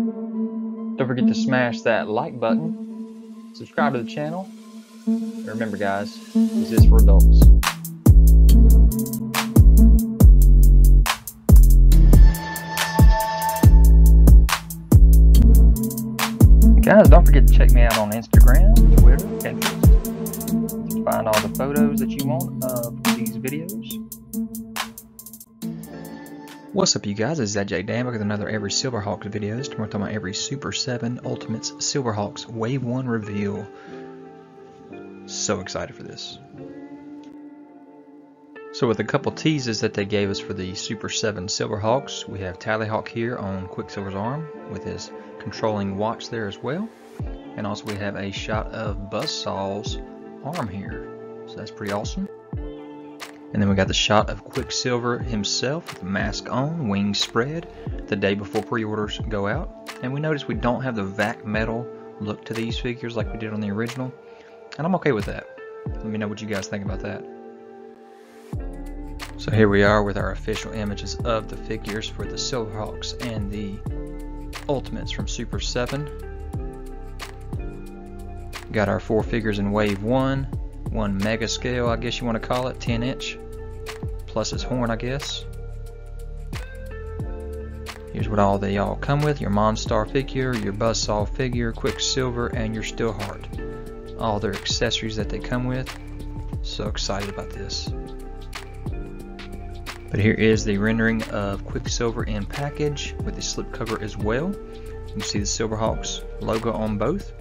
Don't forget to smash that like button, subscribe to the channel. And remember, guys, this is for adults. Guys, don't forget to check me out on Instagram, Twitter, to find all the photos that you want What's up you guys, is AJ Dan with another Every Silverhawks videos. Tomorrow we're talking about every Super 7 Ultimates Silverhawks Wave 1 reveal. So excited for this. So with a couple teases that they gave us for the Super 7 Silverhawks, we have Tallyhawk here on Quicksilver's arm with his controlling watch there as well. And also we have a shot of Buzzsaw's arm here. So that's pretty awesome. And then we got the shot of Quicksilver himself with the mask on, wings spread, the day before pre-orders go out. And we notice we don't have the vac metal look to these figures like we did on the original. And I'm okay with that. Let me know what you guys think about that. So here we are with our official images of the figures for the Silverhawks and the Ultimates from Super 7. Got our four figures in Wave 1, one mega scale, I guess you want to call it, 10 inch, plus his horn, I guess. Here's what all they all come with, your Monstar figure, your Buzzsaw figure, Quicksilver, and your Steelheart. All their accessories that they come with. So excited about this. But here is the rendering of Quicksilver in package with the slipcover as well. You can see the Silverhawks logo on both.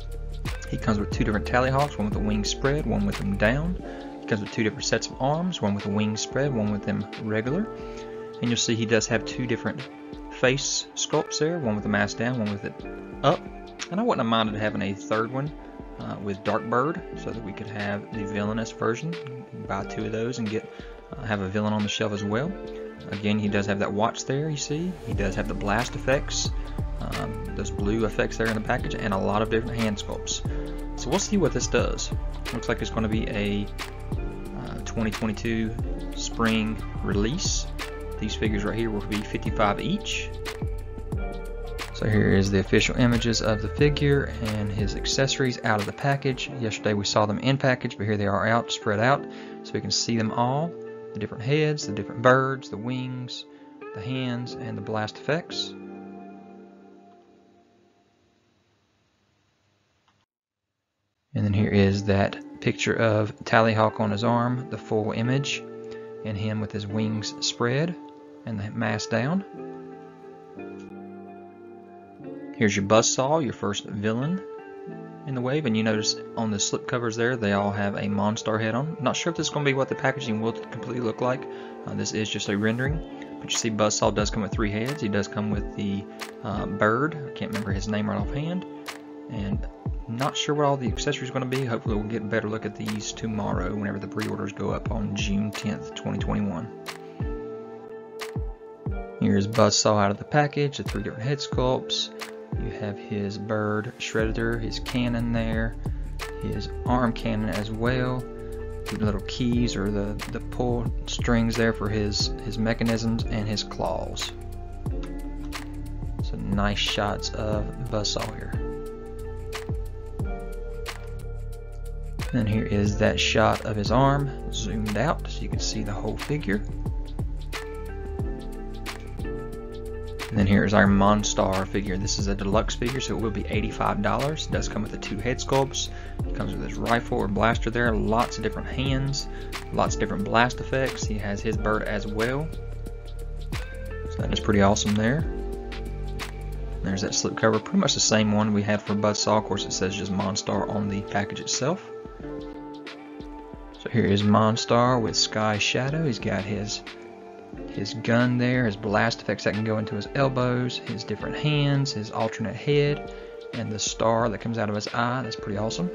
He comes with two different Tallyhawks, one with a wing spread, one with them down. He comes with two different sets of arms, one with a wing spread, one with them regular. And you'll see he does have two different face sculpts there, one with the mask down, one with it up. And I wouldn't have minded having a third one uh, with Darkbird so that we could have the villainous version. Buy two of those and get uh, have a villain on the shelf as well. Again, he does have that watch there, you see. He does have the blast effects, um, those blue effects there in the package, and a lot of different hand sculpts. So we'll see what this does. Looks like it's going to be a uh, 2022 spring release. These figures right here will be 55 each. So here is the official images of the figure and his accessories out of the package. Yesterday we saw them in package, but here they are out, spread out, so we can see them all the different heads, the different birds, the wings, the hands, and the blast effects. And then here is that picture of Tallyhawk on his arm, the full image, and him with his wings spread and the mask down. Here's your Buzzsaw, your first villain in the wave, and you notice on the slip covers there, they all have a Monstar head on. Not sure if this is going to be what the packaging will completely look like. Uh, this is just a rendering, but you see Buzzsaw does come with three heads. He does come with the uh, bird. I can't remember his name right offhand. Not sure what all the accessories are going to be. Hopefully we'll get a better look at these tomorrow whenever the pre-orders go up on June 10th, 2021. Here's Buzzsaw out of the package, the three different head sculpts. You have his bird shredder, his cannon there, his arm cannon as well. The little keys or the, the pull strings there for his, his mechanisms and his claws. So nice shots of Buzzsaw here. And here is that shot of his arm zoomed out so you can see the whole figure. And then here's our Monstar figure. This is a deluxe figure, so it will be $85. It does come with the two head sculpts. It comes with his rifle or blaster there, lots of different hands, lots of different blast effects. He has his bird as well. So that is pretty awesome there. There's that slip cover, pretty much the same one we had for Buzzsaw. Of course, it says just Monstar on the package itself. So here is Monstar with Sky Shadow. He's got his his gun there, his blast effects that can go into his elbows, his different hands, his alternate head, and the star that comes out of his eye. That's pretty awesome.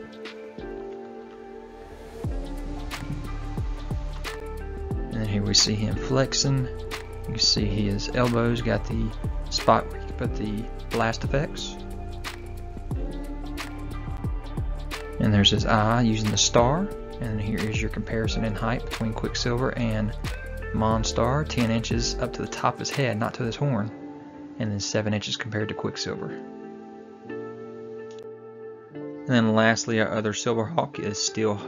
And here we see him flexing. You can see his elbows got the spot where you put the blast effects. And there's his eye using the star. And here is your comparison in height between Quicksilver and Monstar, 10 inches up to the top of his head, not to his horn. and then 7 inches compared to Quicksilver. And then lastly, our other Silverhawk is Steel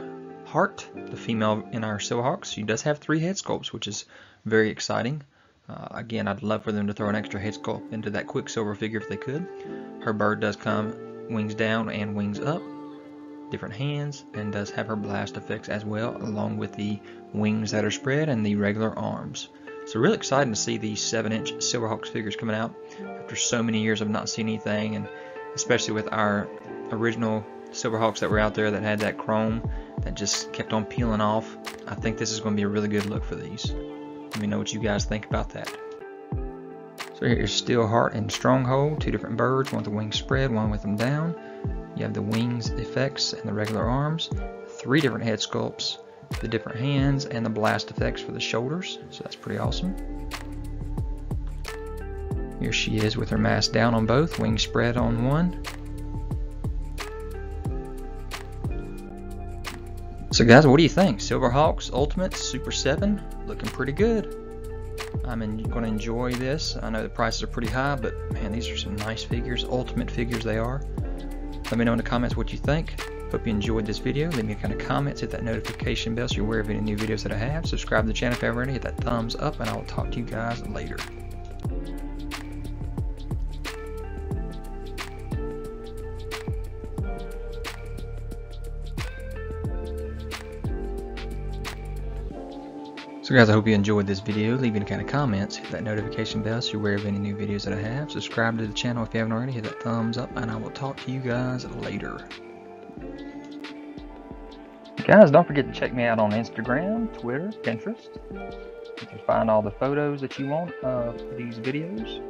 Heart, the female in our Silverhawks. She does have three head sculpts, which is very exciting. Uh, again, I'd love for them to throw an extra head sculpt into that Quicksilver figure if they could. Her bird does come wings down and wings up, different hands, and does have her blast effects as well, along with the wings that are spread and the regular arms. So really exciting to see these 7-inch Silverhawks figures coming out after so many years of not seeing anything, and especially with our original Silverhawks that were out there that had that chrome that just kept on peeling off. I think this is going to be a really good look for these. Let me know what you guys think about that. So here's Steelheart and Stronghold, two different birds, one with the wings spread, one with them down. You have the wings effects and the regular arms, three different head sculpts, the different hands, and the blast effects for the shoulders. So that's pretty awesome. Here she is with her mask down on both, wings spread on one. So guys, what do you think? Silverhawks Ultimate Super 7, looking pretty good. I'm going to enjoy this. I know the prices are pretty high, but man, these are some nice figures, ultimate figures they are. Let me know in the comments what you think. Hope you enjoyed this video. Leave me a kind of comments, hit that notification bell so you're aware of any new videos that I have. Subscribe to the channel if you haven't already, hit that thumbs up, and I'll talk to you guys later. So guys, I hope you enjoyed this video. Leave any kind of comments, hit that notification bell so you're aware of any new videos that I have. Subscribe to the channel if you haven't already, hit that thumbs up, and I will talk to you guys later. Guys, don't forget to check me out on Instagram, Twitter, Pinterest. You can find all the photos that you want of these videos.